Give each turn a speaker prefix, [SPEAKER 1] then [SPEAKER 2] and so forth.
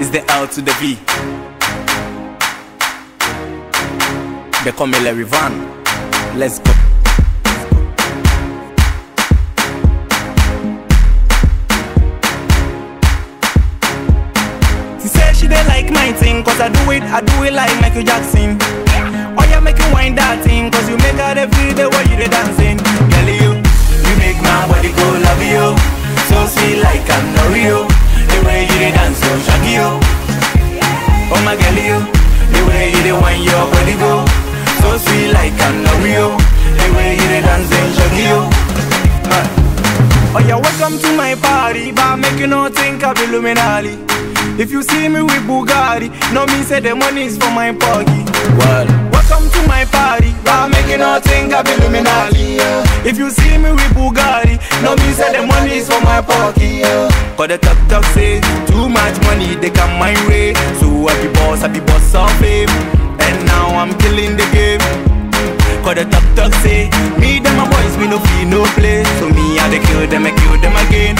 [SPEAKER 1] is the L to the V. They call me Lewi Van. Let's go. She say she dey like my thing Cause I do it, I do it like Michael Jackson Oh yeah, make you wind that thing Cause you make her the feel the way you dey dancing Oh my girl, you, the way you dey wind your body go. So sweet like I'm not real The way you dey dancing, shaggy you Oh yeah, welcome to my party. But make you not think I'm Illuminati. If you see me with Bugatti No me say the money is for my pocket. Well, welcome to my party. But make you not think I'm Illuminati. If you see me with Bugatti No me say the money is for my pocket Cause the talk talk say Too much money they come my Cause the talk talk say Me them my boys, we no feel no play So me I dey kill them, I kill them again